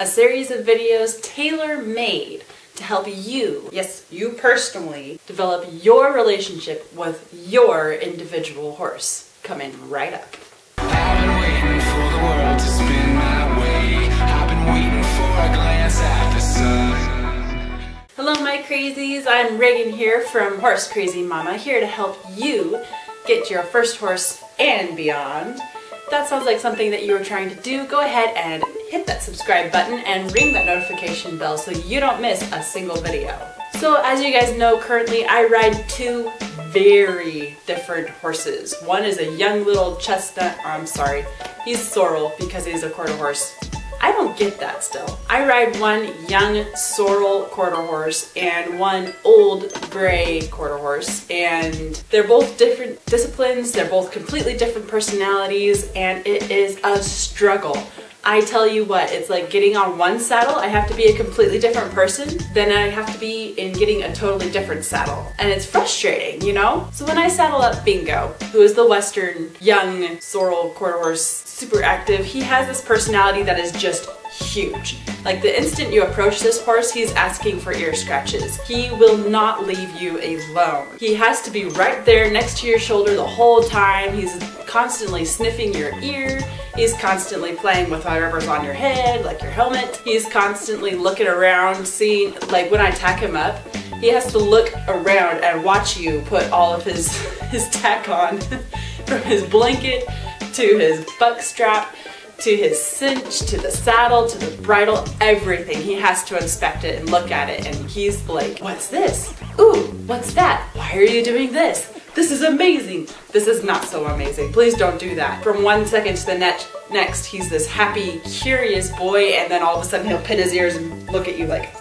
a series of videos tailor-made to help you, yes, you personally, develop your relationship with your individual horse. Coming right up. I've been waiting for the world to spin my way. I've been waiting for a glance at the sun. Hello my crazies, I'm Reagan here from Horse Crazy Momma, here to help you get your first horse and beyond. If that sounds like something that you are trying to do, go ahead and hit that subscribe button and ring that notification bell so you don't miss a single video. So as you guys know, currently I ride two very different horses. One is a young little chestnut, I'm sorry, he's sorrel because he's a quarter horse. I don't get that still. I ride one young sorrel quarter horse and one old gray quarter horse and they're both different disciplines, they're both completely different personalities and it is a struggle. I tell you what, it's like getting on one saddle, I have to be a completely different person than I have to be in getting a totally different saddle. And it's frustrating, you know? So when I saddle up Bingo, who is the Western young sorrel quarter horse, super active, he has this personality that is just huge. Like the instant you approach this horse, he's asking for ear scratches. He will not leave you alone. He has to be right there next to your shoulder the whole time. He's constantly sniffing your ear. He's constantly playing with whatever's on your head, like your helmet. He's constantly looking around, seeing, like when I tack him up, he has to look around and watch you put all of his, his tack on, from his blanket to his buck strap to his cinch, to the saddle, to the bridle, everything. He has to inspect it and look at it and he's like, what's this? Ooh, what's that? Why are you doing this? This is amazing. This is not so amazing. Please don't do that. From one second to the next, next, he's this happy, curious boy and then all of a sudden he'll pin his ears and look at you like,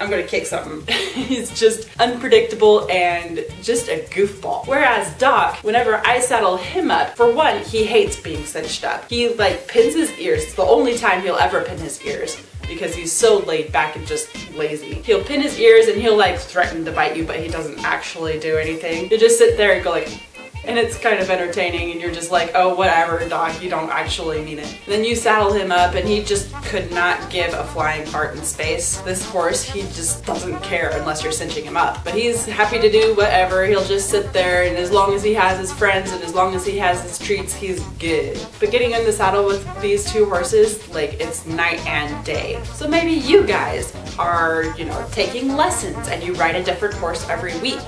I'm gonna kick something. He's just unpredictable and just a goofball. Whereas Doc, whenever I saddle him up, for one, he hates being cinched up. He like pins his ears. It's the only time he'll ever pin his ears because he's so laid back and just lazy. He'll pin his ears and he'll like threaten to bite you, but he doesn't actually do anything. He'll just sit there and go like, and it's kind of entertaining and you're just like, oh, whatever, Doc, you don't actually mean it. And then you saddle him up and he just could not give a flying fart in space. This horse, he just doesn't care unless you're cinching him up. But he's happy to do whatever. He'll just sit there and as long as he has his friends and as long as he has his treats, he's good. But getting in the saddle with these two horses, like it's night and day. So maybe you guys are, you know, taking lessons and you ride a different horse every week.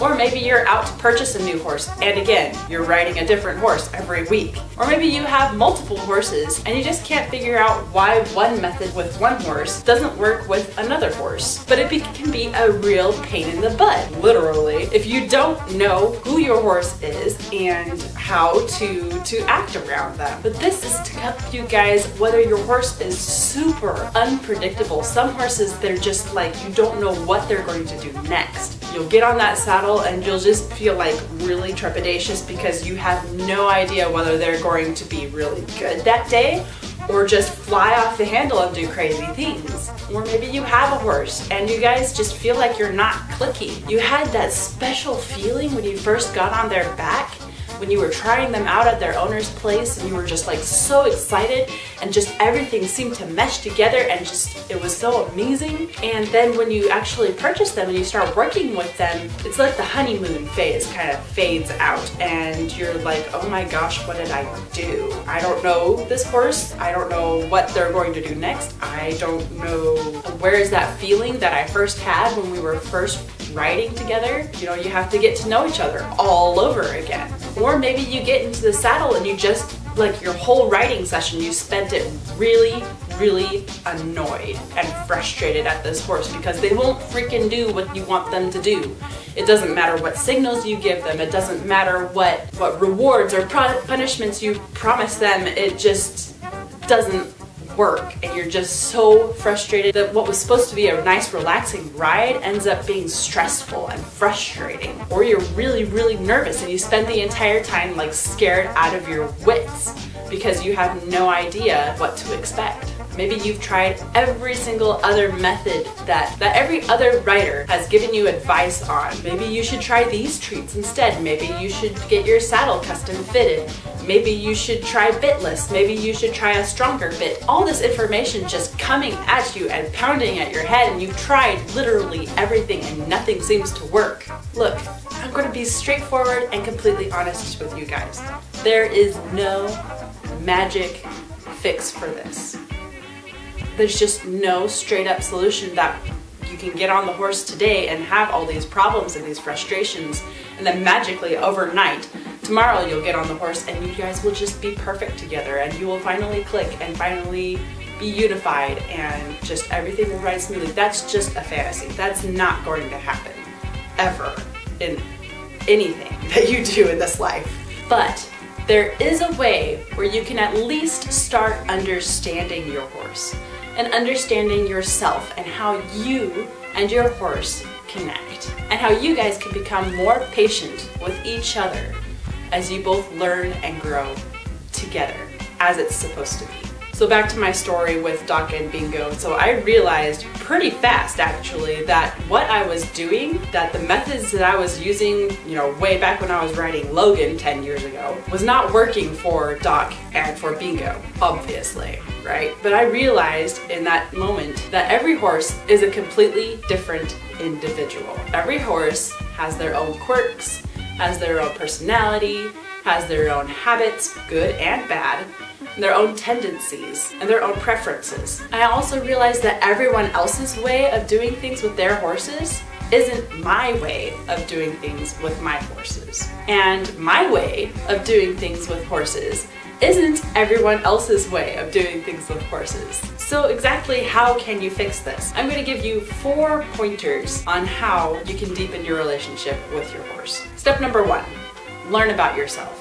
Or maybe you're out to purchase a new horse and again, you're riding a different horse every week. Or maybe you have multiple horses and you just can't figure out why one method with one horse doesn't work with another horse. But it be can be a real pain in the butt, literally, if you don't know who your horse is and how to, to act around them. But this is to help you guys whether your horse is super unpredictable. Some horses, they're just like, you don't know what they're going to do next. You'll get on that saddle and you'll just feel like really trepidatious because you have no idea whether they're going to be really good that day or just fly off the handle and do crazy things. Or maybe you have a horse and you guys just feel like you're not clicky. You had that special feeling when you first got on their back when you were trying them out at their owner's place and you were just like so excited and just everything seemed to mesh together and just it was so amazing. And then when you actually purchase them and you start working with them it's like the honeymoon phase kind of fades out and you're like oh my gosh what did I do? I don't know this horse I don't know what they're going to do next. I don't know where is that feeling that I first had when we were first riding together, you know, you have to get to know each other all over again. Or maybe you get into the saddle and you just, like your whole riding session, you spent it really, really annoyed and frustrated at this horse because they won't freaking do what you want them to do. It doesn't matter what signals you give them, it doesn't matter what, what rewards or punishments you promise them, it just doesn't work and you're just so frustrated that what was supposed to be a nice relaxing ride ends up being stressful and frustrating. Or you're really, really nervous and you spend the entire time like scared out of your wits because you have no idea what to expect. Maybe you've tried every single other method that, that every other writer has given you advice on. Maybe you should try these treats instead. Maybe you should get your saddle custom fitted. Maybe you should try bitless. Maybe you should try a stronger bit. All this information just coming at you and pounding at your head and you've tried literally everything and nothing seems to work. Look, I'm going to be straightforward and completely honest with you guys. There is no magic fix for this. There's just no straight up solution that you can get on the horse today and have all these problems and these frustrations and then magically overnight tomorrow you'll get on the horse and you guys will just be perfect together and you will finally click and finally be unified and just everything will ride smoothly. That's just a fantasy. That's not going to happen ever in anything that you do in this life. But there is a way where you can at least start understanding your horse and understanding yourself and how you and your horse connect and how you guys can become more patient with each other as you both learn and grow together as it's supposed to be. So back to my story with Doc and Bingo. So I realized pretty fast actually that what I was doing, that the methods that I was using, you know, way back when I was writing Logan 10 years ago, was not working for Doc and for Bingo, obviously, right? But I realized in that moment that every horse is a completely different individual. Every horse has their own quirks, has their own personality, has their own habits, good and bad, their own tendencies and their own preferences. I also realized that everyone else's way of doing things with their horses isn't my way of doing things with my horses. And my way of doing things with horses isn't everyone else's way of doing things with horses. So exactly how can you fix this? I'm going to give you four pointers on how you can deepen your relationship with your horse. Step number one, learn about yourself.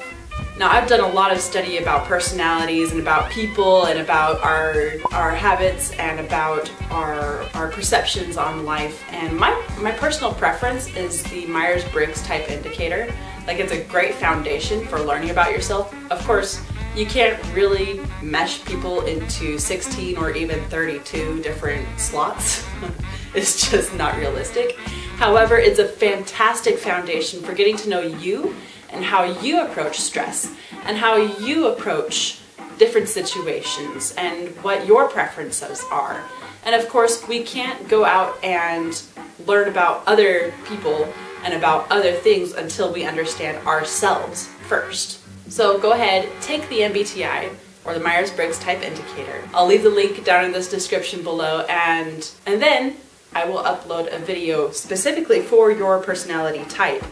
Now I've done a lot of study about personalities and about people and about our our habits and about our our perceptions on life and my my personal preference is the Myers-Briggs type indicator. Like it's a great foundation for learning about yourself. Of course, you can't really mesh people into 16 or even 32 different slots. it's just not realistic. However, it's a fantastic foundation for getting to know you and how you approach stress and how you approach different situations and what your preferences are. And of course, we can't go out and learn about other people and about other things until we understand ourselves first. So go ahead, take the MBTI or the Myers-Briggs Type Indicator. I'll leave the link down in this description below and, and then I will upload a video specifically for your personality type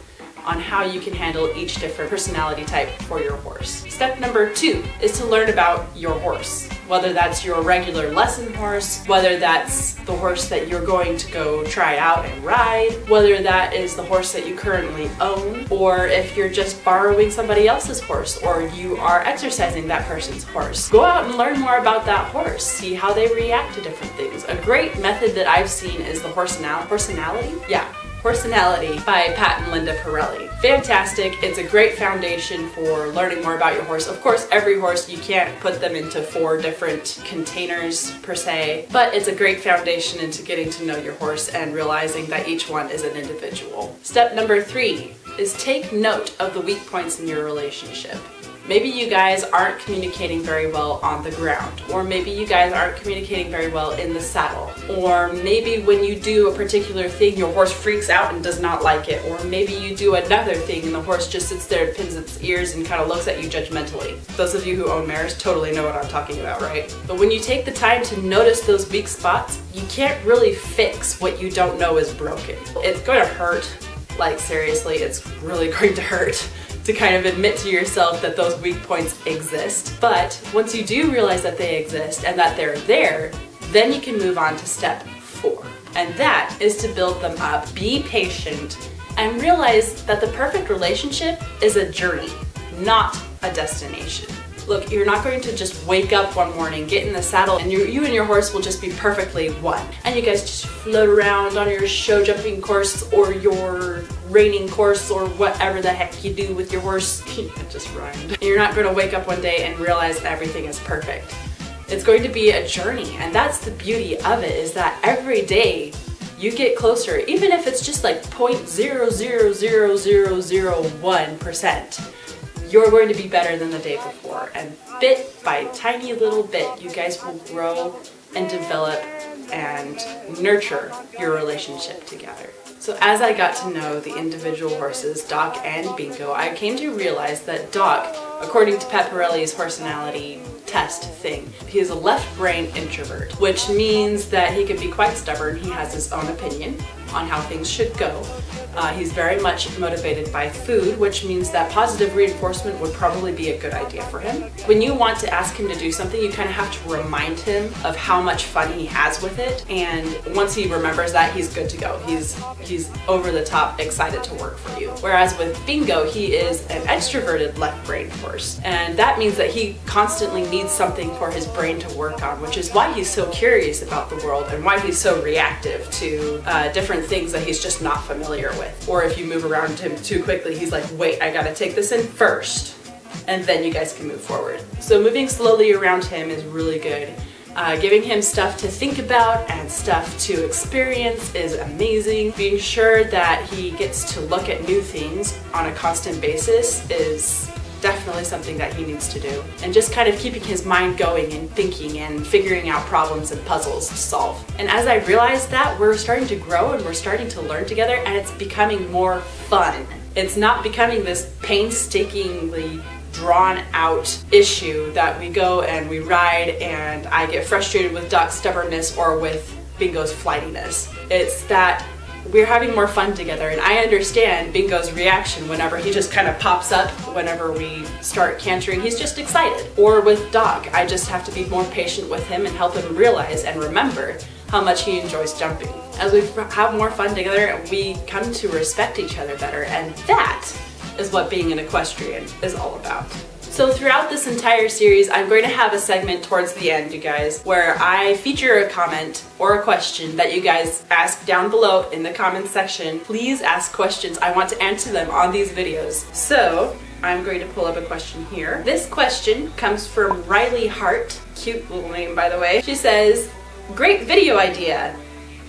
on how you can handle each different personality type for your horse. Step number two is to learn about your horse. Whether that's your regular lesson horse, whether that's the horse that you're going to go try out and ride, whether that is the horse that you currently own, or if you're just borrowing somebody else's horse or you are exercising that person's horse. Go out and learn more about that horse. See how they react to different things. A great method that I've seen is the horsenality. Yeah, Horsenality by Pat and Linda Parelli. Fantastic. It's a great foundation for learning more about your horse. Of course, every horse, you can't put them into four different containers per se, but it's a great foundation into getting to know your horse and realizing that each one is an individual. Step number three is take note of the weak points in your relationship. Maybe you guys aren't communicating very well on the ground, or maybe you guys aren't communicating very well in the saddle, or maybe when you do a particular thing, your horse freaks out and does not like it, or maybe you do another thing and the horse just sits there and pins its ears and kind of looks at you judgmentally. Those of you who own mares totally know what I'm talking about, right? But when you take the time to notice those weak spots, you can't really fix what you don't know is broken. It's going to hurt, like seriously, it's really going to hurt to kind of admit to yourself that those weak points exist. But once you do realize that they exist and that they're there, then you can move on to step four. And that is to build them up, be patient, and realize that the perfect relationship is a journey, not a destination. Look, you're not going to just wake up one morning, get in the saddle, and you, you and your horse will just be perfectly one. And you guys just float around on your show jumping course or your reining course or whatever the heck you do with your horse. it just rhymed. You're not going to wake up one day and realize everything is perfect. It's going to be a journey, and that's the beauty of it is that every day you get closer, even if it's just like 0.000001%, you're going to be better than the day before. And bit by tiny little bit, you guys will grow and develop and nurture your relationship together. So as I got to know the individual horses, Doc and Bingo, I came to realize that Doc, according to Pat Parelli's personality test thing. He is a left brain introvert, which means that he can be quite stubborn. He has his own opinion on how things should go. Uh, he's very much motivated by food, which means that positive reinforcement would probably be a good idea for him. When you want to ask him to do something, you kind of have to remind him of how much fun he has with it. And once he remembers that, he's good to go. He's he's over the top excited to work for you. Whereas with Bingo, he is an extroverted left brain horse. And that means that he constantly needs something for his brain to work on, which is why he's so curious about the world and why he's so reactive to uh, different things that he's just not familiar with with. Or if you move around him too quickly, he's like, wait, I gotta take this in first. And then you guys can move forward. So moving slowly around him is really good. Uh, giving him stuff to think about and stuff to experience is amazing. Being sure that he gets to look at new things on a constant basis is definitely something that he needs to do. And just kind of keeping his mind going and thinking and figuring out problems and puzzles to solve. And as I realized that, we're starting to grow and we're starting to learn together and it's becoming more fun. It's not becoming this painstakingly drawn out issue that we go and we ride and I get frustrated with Doc's stubbornness or with Bingo's flightiness. It's that we're having more fun together and I understand Bingo's reaction whenever he just kind of pops up whenever we start cantering. He's just excited. Or with Doc, I just have to be more patient with him and help him realize and remember how much he enjoys jumping. As we have more fun together, we come to respect each other better and that is what being an equestrian is all about. So throughout this entire series, I'm going to have a segment towards the end, you guys, where I feature a comment or a question that you guys ask down below in the comments section. Please ask questions. I want to answer them on these videos. So I'm going to pull up a question here. This question comes from Riley Hart. Cute little name, by the way. She says, great video idea.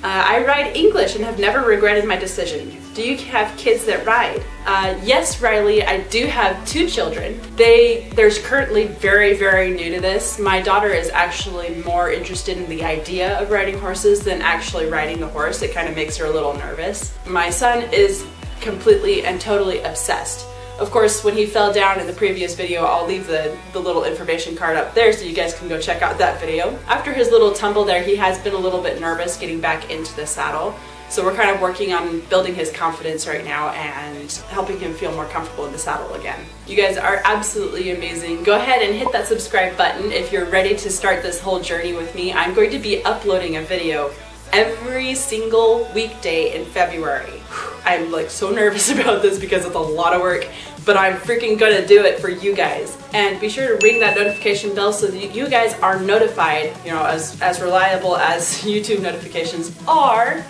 Uh, I ride English and have never regretted my decision. Do you have kids that ride? Uh, yes, Riley, I do have two children. They, there's currently very, very new to this. My daughter is actually more interested in the idea of riding horses than actually riding the horse. It kind of makes her a little nervous. My son is completely and totally obsessed. Of course, when he fell down in the previous video, I'll leave the, the little information card up there so you guys can go check out that video. After his little tumble there, he has been a little bit nervous getting back into the saddle. So we're kind of working on building his confidence right now and helping him feel more comfortable in the saddle again. You guys are absolutely amazing. Go ahead and hit that subscribe button if you're ready to start this whole journey with me. I'm going to be uploading a video every single weekday in February. I'm like so nervous about this because it's a lot of work, but I'm freaking gonna do it for you guys. And be sure to ring that notification bell so that you guys are notified, you know, as, as reliable as YouTube notifications are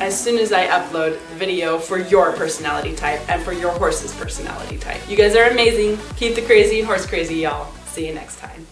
as soon as I upload the video for your personality type and for your horse's personality type. You guys are amazing. Keep the crazy horse crazy, y'all. See you next time.